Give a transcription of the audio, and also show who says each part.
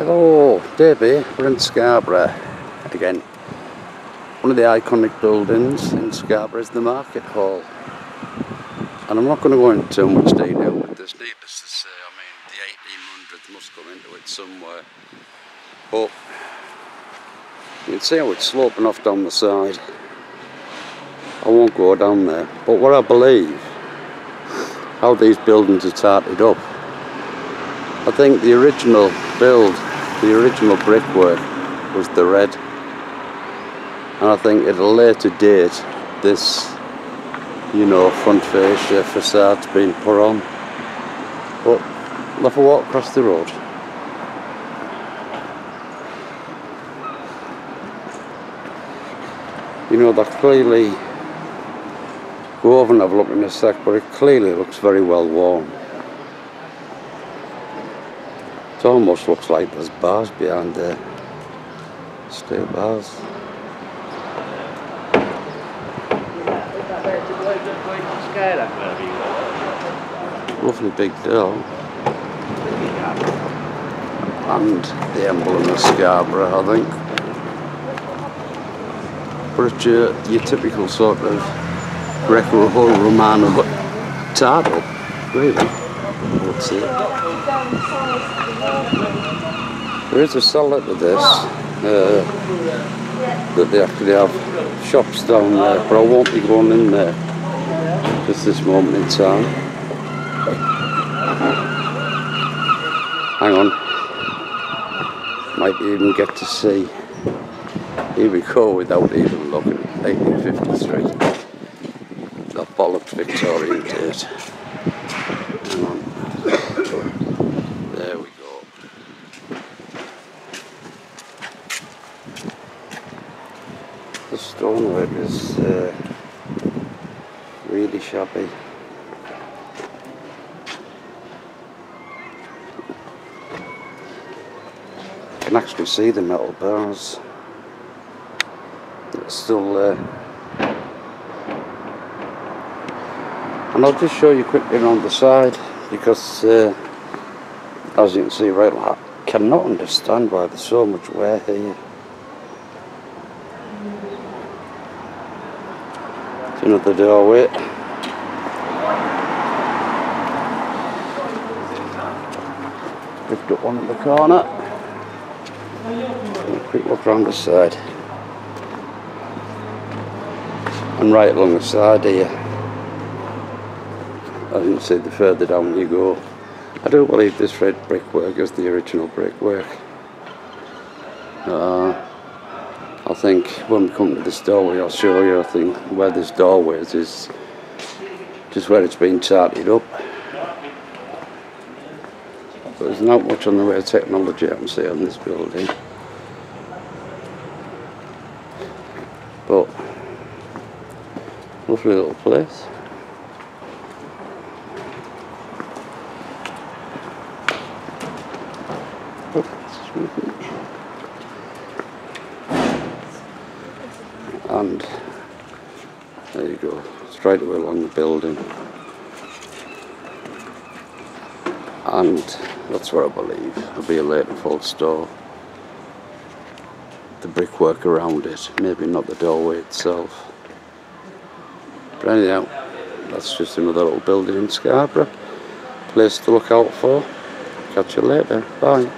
Speaker 1: Hello, Dave here. We're in Scarborough again. One of the iconic buildings in Scarborough is the Market Hall. And I'm not going to go into too much detail with this, needless to say. I mean, the 1800s must come into it somewhere. But you can see how it's sloping off down the side. I won't go down there. But what I believe, how these buildings are tarted up, I think the original build, the original brickwork was the red. And I think at a later date, this, you know, front fascia facade's been put on. But have a walk across the road. You know, that clearly, go over and have a look in a sec, but it clearly looks very well worn. It almost looks like there's bars behind there. Steel bars. Lovely big door. And the emblem of Scarborough, I think. But it's your, your typical sort of Greco-Romano title, really. It? There is a solid to this uh, they actually have shops down there, but I won't be going in there just this moment in time. Hang on, might even get to see. Here we go without even looking. 1853. The bollocks Victorian date. Hang on. There we go. The stonework is uh, really shabby. You can actually see the metal bars. It's still there. And I'll just show you quickly around the side because uh, as you can see right I cannot understand why there's so much wear here. Another doorway. Picked up one at the corner. And a quick look around the side. And right along the side here. I didn't see the further down you go. I don't believe this red brickwork is the original brickwork. Uh, I think when we come to this doorway, I'll show you. I think where this doorway is, is just where it's been charted up. But there's not much on the way of technology I can see on this building. But lovely little place. Oh, And there you go, straight away along the building. And that's where I believe there'll be a later full store. The brickwork around it, maybe not the doorway itself. But anyhow, that's just another little building in Scarborough. Place to look out for. Catch you later. Bye.